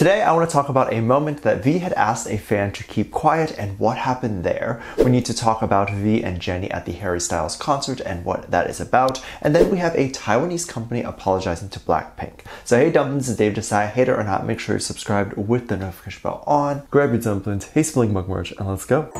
Today, I want to talk about a moment that V had asked a fan to keep quiet and what happened there. We need to talk about V and Jennie at the Harry Styles concert and what that is about. And then we have a Taiwanese company apologizing to Blackpink. So, hey, dumplings, it's Dave Disci. Hater or not, make sure you're subscribed with the notification bell on. Grab your dumplings, hey, spilling mug merch, and let's go.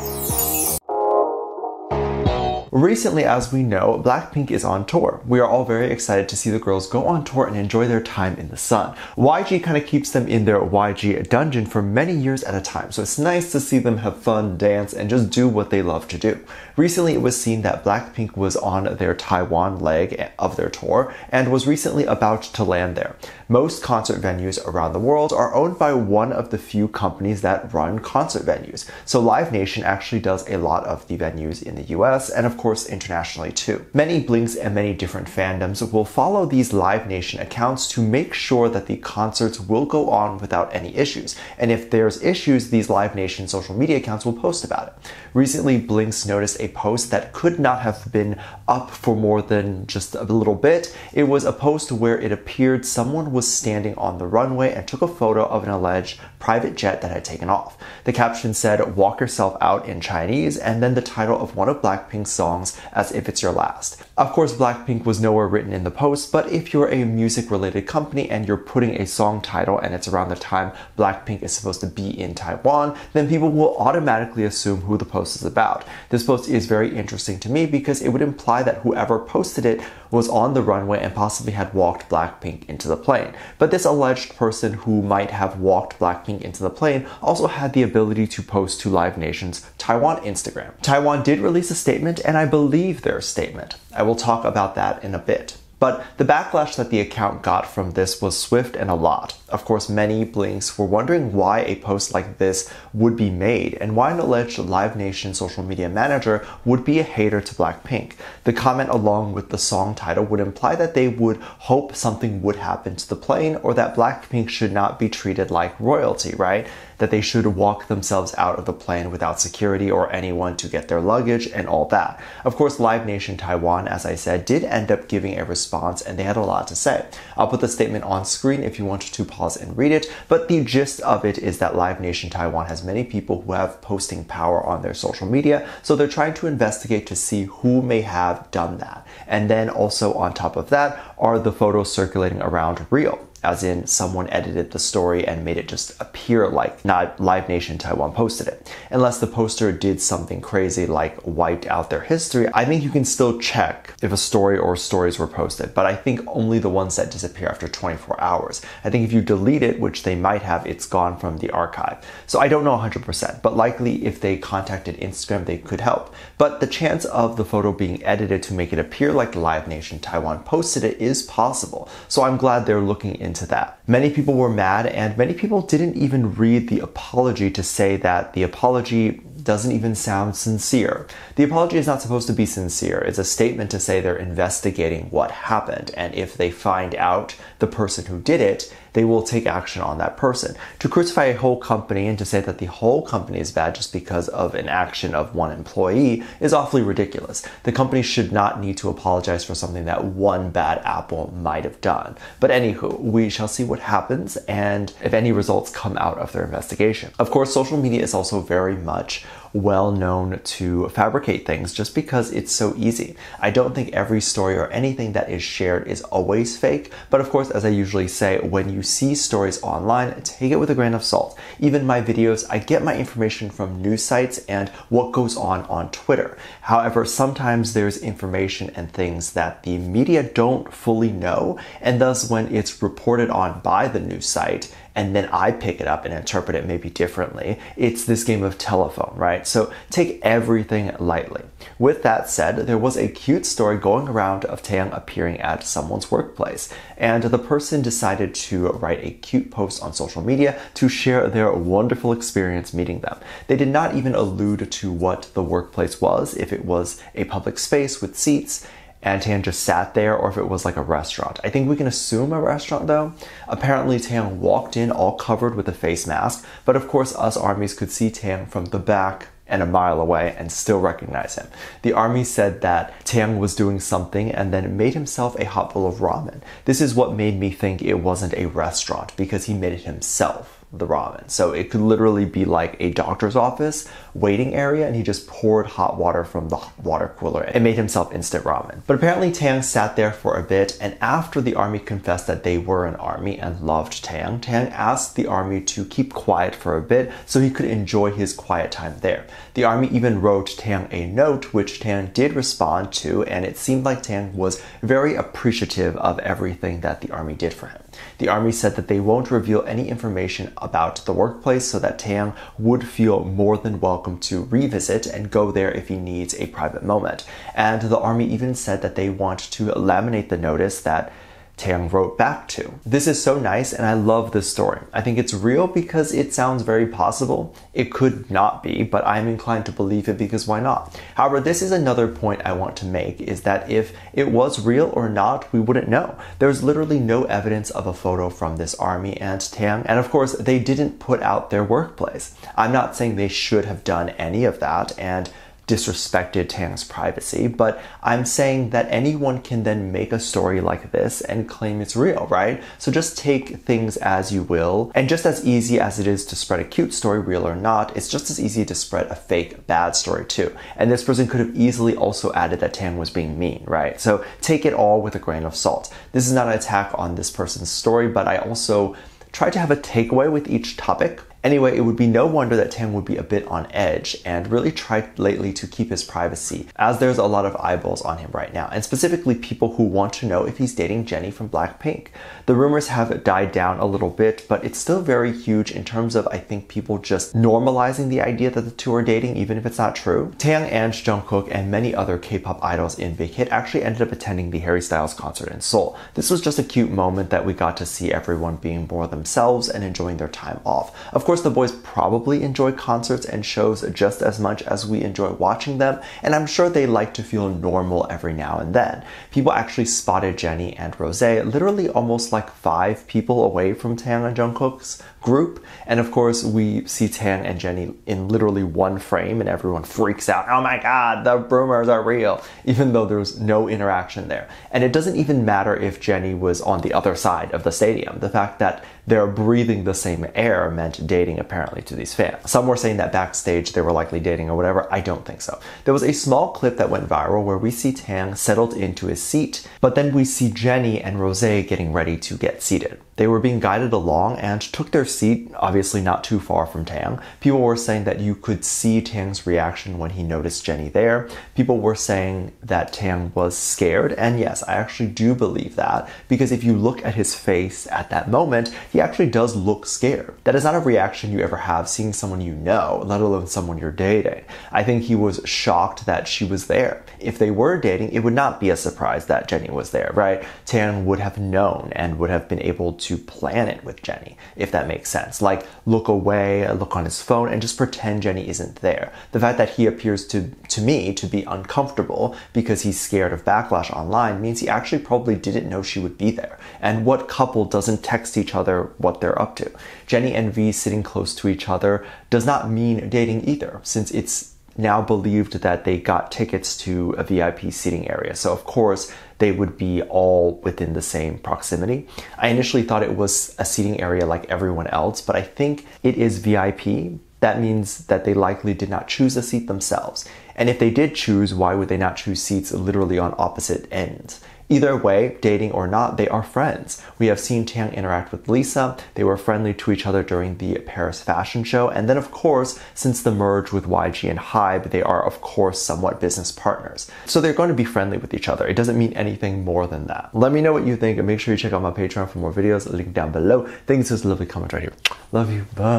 Recently, as we know, Blackpink is on tour. We are all very excited to see the girls go on tour and enjoy their time in the sun. YG kind of keeps them in their YG dungeon for many years at a time, so it's nice to see them have fun, dance, and just do what they love to do. Recently, it was seen that Blackpink was on their Taiwan leg of their tour and was recently about to land there. Most concert venues around the world are owned by one of the few companies that run concert venues. So Live Nation actually does a lot of the venues in the US and of course internationally too. Many blinks and many different fandoms will follow these Live Nation accounts to make sure that the concerts will go on without any issues. And if there's issues, these Live Nation social media accounts will post about it. Recently, Blinks noticed a post that could not have been up for more than just a little bit. It was a post where it appeared someone was standing on the runway and took a photo of an alleged private jet that had taken off. The caption said, Walk yourself out in Chinese, and then the title of one of Blackpink's songs songs as if it's your last. Of course, Blackpink was nowhere written in the post, but if you're a music related company and you're putting a song title and it's around the time Blackpink is supposed to be in Taiwan, then people will automatically assume who the post is about. This post is very interesting to me because it would imply that whoever posted it was on the runway and possibly had walked Blackpink into the plane. But this alleged person who might have walked Blackpink into the plane also had the ability to post to Live Nation's Taiwan Instagram. Taiwan did release a statement and believe their statement. I will talk about that in a bit. But the backlash that the account got from this was swift and a lot. Of course, many Blinks were wondering why a post like this would be made and why an alleged Live Nation social media manager would be a hater to Blackpink. The comment along with the song title would imply that they would hope something would happen to the plane or that Blackpink should not be treated like royalty, right? That they should walk themselves out of the plane without security or anyone to get their luggage and all that. Of course, Live Nation Taiwan, as I said, did end up giving a response and they had a lot to say. I'll put the statement on screen if you want to pause and read it, but the gist of it is that Live Nation Taiwan has many people who have posting power on their social media, so they're trying to investigate to see who may have done that. And then also on top of that are the photos circulating around real as in someone edited the story and made it just appear like not Live Nation Taiwan posted it. Unless the poster did something crazy like wiped out their history, I think you can still check if a story or stories were posted, but I think only the ones that disappear after 24 hours. I think if you delete it, which they might have, it's gone from the archive. So I don't know 100%, but likely if they contacted Instagram, they could help. But the chance of the photo being edited to make it appear like Live Nation Taiwan posted it is possible. So I'm glad they're looking into into that. Many people were mad, and many people didn't even read the apology to say that the apology doesn't even sound sincere. The apology is not supposed to be sincere. It's a statement to say they're investigating what happened, and if they find out the person who did it, they will take action on that person. To crucify a whole company and to say that the whole company is bad just because of an action of one employee is awfully ridiculous. The company should not need to apologize for something that one bad apple might have done. But anywho, we shall see what happens and if any results come out of their investigation. Of course, social media is also very much well known to fabricate things just because it's so easy. I don't think every story or anything that is shared is always fake, but of course, as I usually say, when you see stories online, take it with a grain of salt. Even my videos, I get my information from news sites and what goes on on Twitter. However, sometimes there's information and things that the media don't fully know, and thus when it's reported on by the news site, and then I pick it up and interpret it maybe differently. It's this game of telephone, right? So take everything lightly. With that said, there was a cute story going around of Taehyung appearing at someone's workplace, and the person decided to write a cute post on social media to share their wonderful experience meeting them. They did not even allude to what the workplace was, if it was a public space with seats, and Taehyung just sat there or if it was like a restaurant. I think we can assume a restaurant though. Apparently Taehyung walked in all covered with a face mask, but of course us armies could see Taehyung from the back and a mile away and still recognize him. The army said that Taehyung was doing something and then made himself a hot bowl of ramen. This is what made me think it wasn't a restaurant because he made it himself. The ramen. So it could literally be like a doctor's office waiting area, and he just poured hot water from the water cooler and made himself instant ramen. But apparently, Tang sat there for a bit, and after the army confessed that they were an army and loved Tang, Tang asked the army to keep quiet for a bit so he could enjoy his quiet time there. The army even wrote Tang a note, which Tang did respond to, and it seemed like Tang was very appreciative of everything that the army did for him. The army said that they won't reveal any information about the workplace so that Taehyung would feel more than welcome to revisit and go there if he needs a private moment. And the army even said that they want to laminate the notice that Taehyung wrote back to. This is so nice and I love this story. I think it's real because it sounds very possible. It could not be, but I'm inclined to believe it because why not? However, this is another point I want to make is that if it was real or not, we wouldn't know. There's literally no evidence of a photo from this army and Taehyung, and of course, they didn't put out their workplace. I'm not saying they should have done any of that, and disrespected Taehyung's privacy, but I'm saying that anyone can then make a story like this and claim it's real, right? So just take things as you will. And just as easy as it is to spread a cute story, real or not, it's just as easy to spread a fake bad story too. And this person could have easily also added that Taehyung was being mean, right? So take it all with a grain of salt. This is not an attack on this person's story, but I also try to have a takeaway with each topic Anyway, it would be no wonder that Taehyung would be a bit on edge and really try lately to keep his privacy, as there's a lot of eyeballs on him right now, and specifically people who want to know if he's dating Jennie from Blackpink. The rumors have died down a little bit, but it's still very huge in terms of, I think, people just normalizing the idea that the two are dating, even if it's not true. Taehyung and Jungkook and many other K-pop idols in Big Hit actually ended up attending the Harry Styles concert in Seoul. This was just a cute moment that we got to see everyone being more themselves and enjoying their time off. Of course, the boys probably enjoy concerts and shows just as much as we enjoy watching them, and I'm sure they like to feel normal every now and then. People actually spotted Jennie and Rose literally almost like five people away from Taehyung and Jungkook's group, and of course we see Taehyung and Jennie in literally one frame, and everyone freaks out. Oh my God, the rumors are real, even though there's no interaction there. And it doesn't even matter if Jennie was on the other side of the stadium. The fact that they're breathing the same air meant dating apparently to these fans. Some were saying that backstage they were likely dating or whatever. I don't think so. There was a small clip that went viral where we see Tang settled into his seat, but then we see Jennie and Rose getting ready to get seated. They were being guided along and took their seat, obviously not too far from Tang. People were saying that you could see Tang's reaction when he noticed Jennie there. People were saying that Tang was scared, and yes, I actually do believe that because if you look at his face at that moment, he actually does look scared. That is not a reaction you ever have seeing someone you know, let alone someone you're dating. I think he was shocked that she was there. If they were dating, it would not be a surprise that Jennie was there, right? Tang would have known and would have been able to to plan it with Jennie, if that makes sense. Like look away, look on his phone, and just pretend Jennie isn't there. The fact that he appears to, to me to be uncomfortable because he's scared of backlash online means he actually probably didn't know she would be there. And what couple doesn't text each other what they're up to? Jennie and V sitting close to each other does not mean dating either, since it's now believed that they got tickets to a VIP seating area. So, of course, they would be all within the same proximity. I initially thought it was a seating area like everyone else, but I think it is VIP. That means that they likely did not choose a seat themselves. And if they did choose, why would they not choose seats literally on opposite ends? Either way, dating or not, they are friends. We have seen Taehyung interact with Lisa. They were friendly to each other during the Paris fashion show. And then, of course, since the merge with YG and HYBE, they are, of course, somewhat business partners. So they're going to be friendly with each other. It doesn't mean anything more than that. Let me know what you think and make sure you check out my Patreon for more videos. Link down below. Thanks for this lovely comment right here. Love you. Bye.